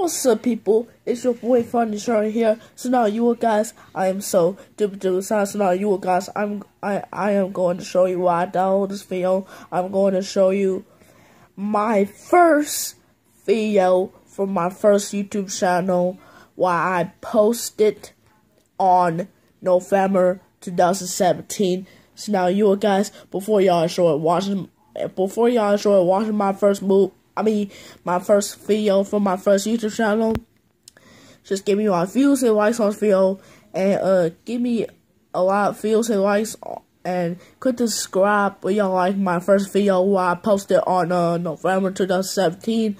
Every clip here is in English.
What's up, people? It's your boy Funny Shirt here. So now, you guys, I am so duper duper sad. So now, you guys, I'm I I am going to show you why I downloaded this video. I'm going to show you my first video from my first YouTube channel, why I posted on November 2017. So now, you guys, before y'all it watching, before y'all it watching my first move I mean, my first video from my first YouTube channel. Just give me my views and likes on this video, and uh, give me a lot of views and likes, and click the subscribe if y'all like my first video where I posted on uh, November 2017.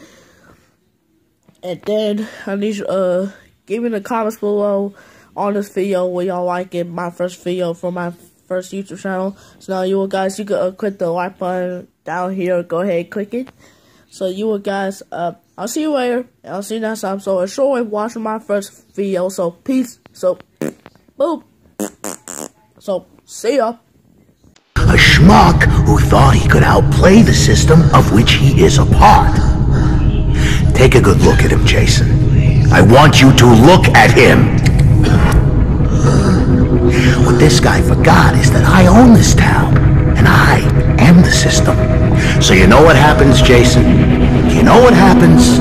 And then I need you uh give me the comments below on this video where y'all like it, my first video from my first YouTube channel. So now you guys, you can uh, click the like button down here. Go ahead, click it. So you guys, uh, I'll see you later. I'll see you next time. So enjoy watching my first video. So peace. So boom. So see ya. A schmuck who thought he could outplay the system of which he is a part. Take a good look at him, Jason. I want you to look at him. What this guy forgot is that I own this town, and I am the system. So you know what happens, Jason? You know what happens?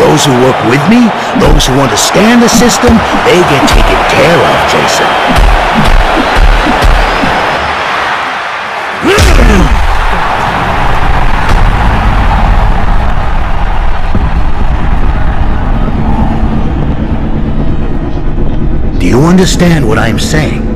Those who work with me, those who understand the system, they get taken care of, Jason. You understand what I'm saying?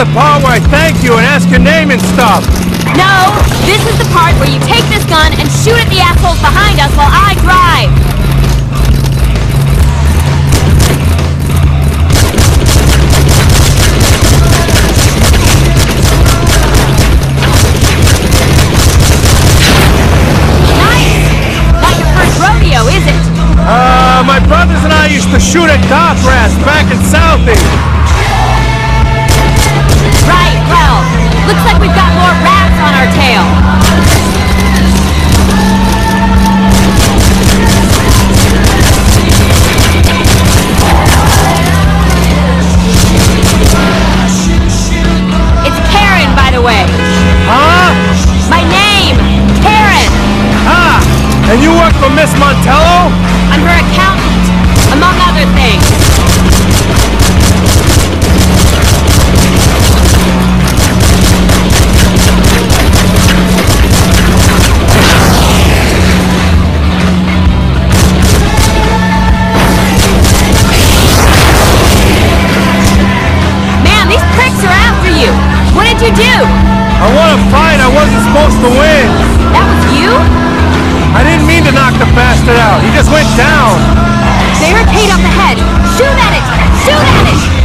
The part where I thank you and ask your name and stuff. No, this is the part where you take this gun and shoot at the assholes behind us while I drive. And you work for Miss Montello? I'm her accountant, among other things. Man, these pricks are after you. What did you do? I won a fight I wasn't supposed to win. That was you? I didn't mean to knock the bastard out. He just went down. They are Barricade up ahead. Shoot at it! Shoot at it!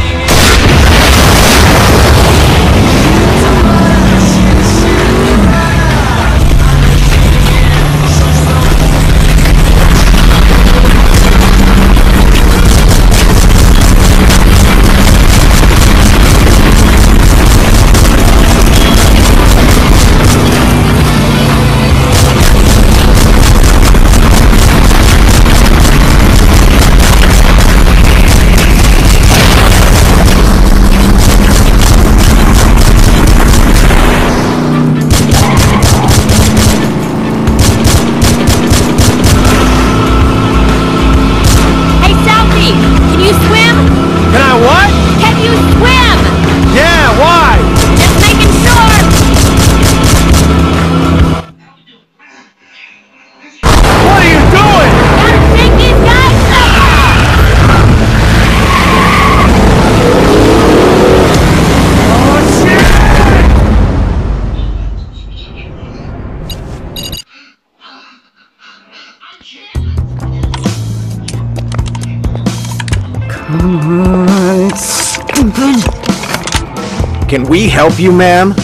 Can we help you, ma'am?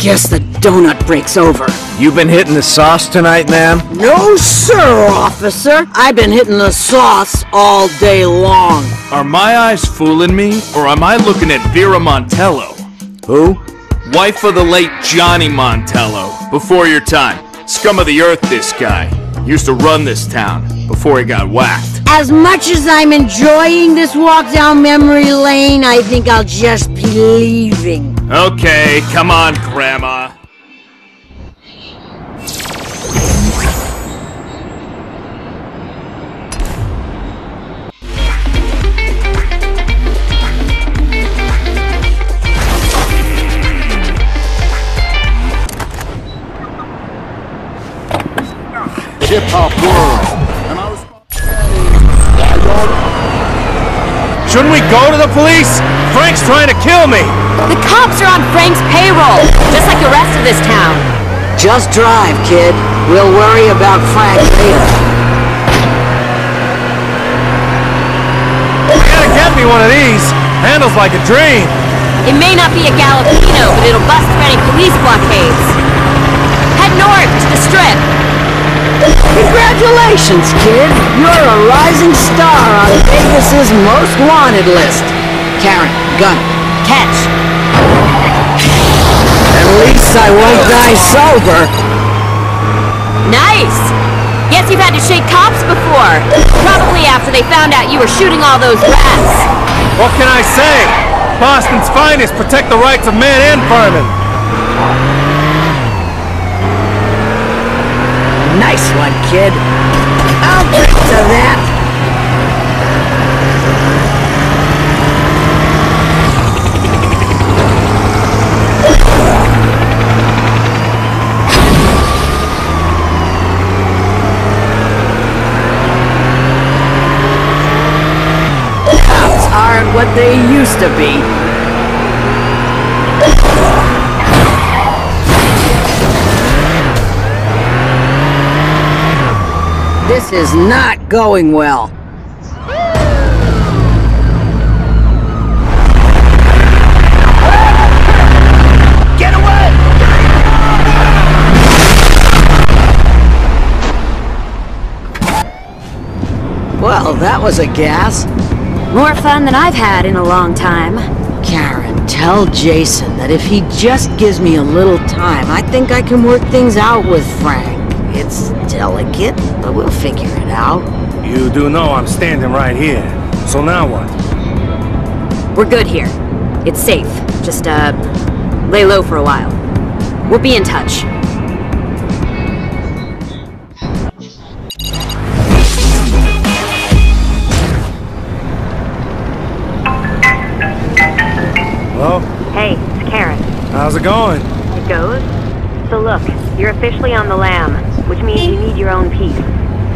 Guess the donut break's over. You've been hitting the sauce tonight, ma'am? No, sir, officer. I've been hitting the sauce all day long. Are my eyes fooling me, or am I looking at Vera Montello? Who? Wife of the late Johnny Montello. Before your time. Scum of the earth, this guy. Used to run this town before he got whacked. As much as I'm enjoying this walk down memory lane, I think I'll just be leaving. Okay, come on, Grandma. Hip hop world. And I was Shouldn't we go to the police? Frank's trying to kill me! The cops are on Frank's payroll, just like the rest of this town. Just drive, kid. We'll worry about Frank later. You gotta get me one of these. Handles like a dream. It may not be a Galapino, but it'll bust through any police blockades. Head north to the strip. Congratulations, kid. You're a rising star on Vegas's most wanted list. Karen, gun. Catch. At least I won't die sober. Nice! Guess you've had to shake cops before. Probably after they found out you were shooting all those rats. What can I say? Boston's finest protect the rights of man and vermin. Nice one, kid. I'll drink to that. Cops aren't what they used to be. This is not going well. Get away! Well, that was a gas. More fun than I've had in a long time. Karen, tell Jason that if he just gives me a little time, I think I can work things out with Frank. It's delicate, but we'll figure it out. You do know I'm standing right here. So now what? We're good here. It's safe. Just, uh, lay low for a while. We'll be in touch. Hello? Hey, it's Karen. How's it going? It goes? So look, you're officially on the lam, which means you need your own piece.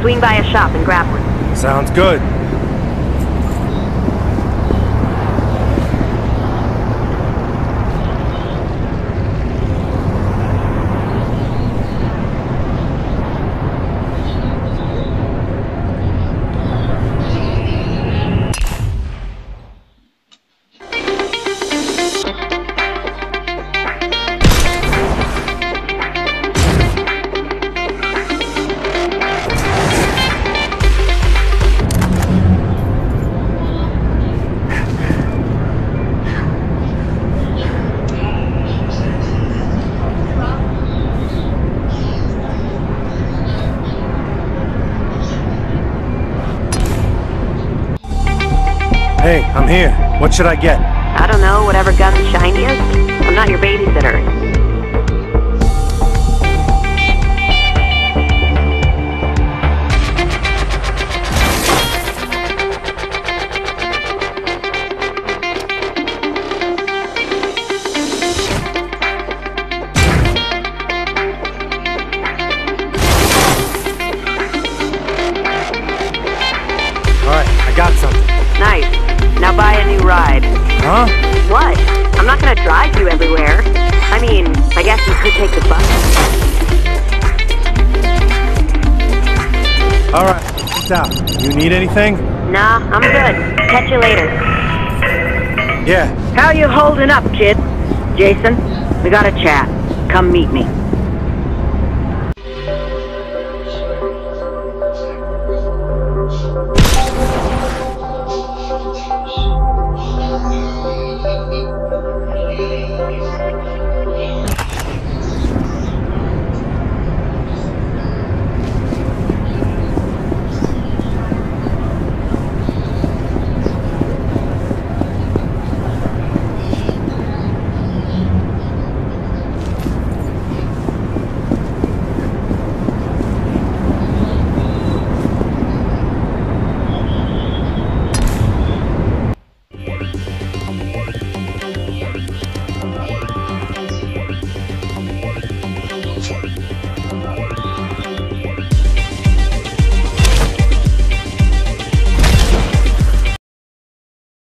Swing by a shop and grab one. Sounds good. Hey, I'm here. What should I get? I don't know, whatever gun's shiniest. I'm not your babysitter. Gonna drive you everywhere. I mean, I guess you could take the bus. Alright, out. You need anything? Nah, I'm good. Catch you later. Yeah, How you holding up, kid? Jason, we gotta chat. Come meet me.